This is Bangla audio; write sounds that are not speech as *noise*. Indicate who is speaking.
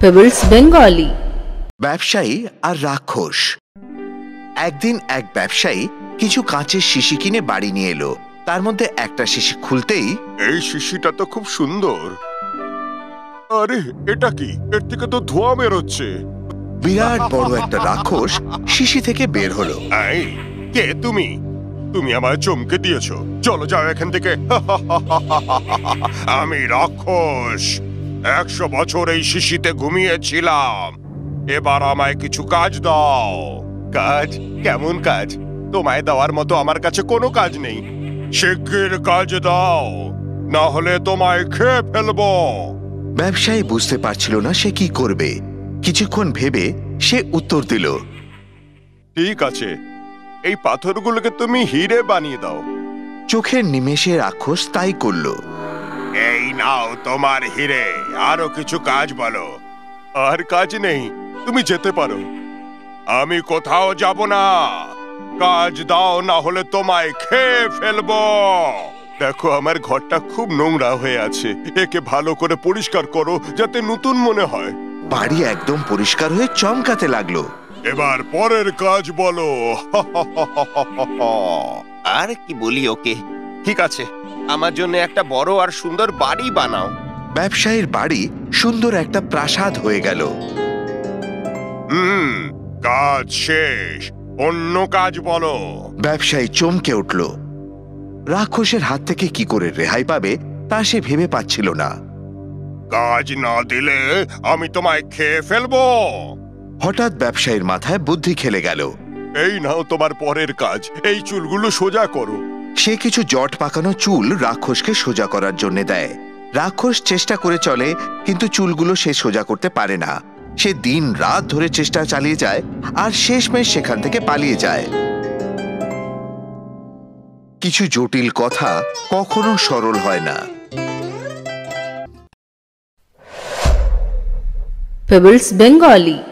Speaker 1: Pebbles Bengali.
Speaker 2: ব্যবসায়ী আর রাক্ষস। একদিন এক ব্যবসায়ী কিছু কাঁচের শিশি কিনে বাড়ি নিয়ে এলো। তার মধ্যে একটা শিশি খুলতেই
Speaker 3: এই শিশিটা তো খুব সুন্দর। আরে এটা কি? এর থেকে তো ধোঁয়া বেরোচ্ছে।
Speaker 2: বিরাট বড় একটা রাক্ষস শিশি থেকে বের হলো।
Speaker 3: এই কে তুমি? তুমি আমায় চমকে দিয়েছ। চলো যাও এখান থেকে। *laughs* আমি রাক্ষস। একশো বছর এই শিশিতে ঘুমিয়েছিলাম। এবার আমায় কিছু কাজ দাও। কাজ? কেমন কাজ? তোমায় দেওয়ার মতো আমার কাছে কোনো কাজ নেই। শিগগির কাজ দাও না হলে তোমায় খেয়ে ফেলব।
Speaker 2: ব্যবসায়ী বুঝতে পারছিল না সে কি করবে। কিছুক্ষণ ভেবে সে উত্তর দিল
Speaker 3: ঠিক আছে এই পাথরগুলোকে তুমি হিরে বানিয়ে দাও।
Speaker 2: চোখের নিমেষে রাক্ষস তাই করল।
Speaker 3: নাও তোমার হিরে আরও কিছু কাজ বলো। আর কাজ নেই তুমি যেতে পারো। আমি কোথাও যাব না। কাজ দাও না হলে তোমায় খেয়ে ফেলব। দেখো আমার ঘরটা খুব নোংরা হয়ে আছে। একে ভালো করে পরিষ্কার করো যাতে নতুন মনে হয়।
Speaker 2: বাড়ি একদম পরিষ্কার হয়ে চমকাতে লাগল।
Speaker 3: এবার পরের কাজ বলো। *laughs*
Speaker 4: আর কি বলি ওকে? ঠিক আছে আমার জন্য একটা বড় আর সুন্দর বাড়ি বানাও।
Speaker 2: ব্যবসায়ীর বাড়ি সুন্দর একটা প্রাসাদ হয়ে গেল।
Speaker 3: হুম কাজ শেষ অন্য কাজ বলো।
Speaker 2: ব্যবসায়ী চমকে উঠল। রাক্ষসের হাত থেকে কি করে রেহাই পাবে তা সে ভেবে পাচ্ছিল না।
Speaker 3: কাজ না দিলে আমি তোমায় খেয়ে ফেলব।
Speaker 2: হঠাৎ ব্যবসায়ীর মাথায় বুদ্ধি খেলে গেল।
Speaker 3: এই নাও তোমার পরের কাজ এই চুলগুলো সোজা করো।
Speaker 2: সে কিছু জট পাকানো চুল রাক্ষসকে সোজা করার জন্য দেয়। রাক্ষস চেষ্টা করে চলে, কিন্তু চুলগুলো সে সোজা করতে পারে না। সে দিন রাত ধরে চেষ্টা চালিয়ে যায় আর শেষমেশ সেখান থেকে পালিয়ে যায়। কিছু জটিল কথা কখনো সরল হয় না।
Speaker 1: Pebbles, Bengali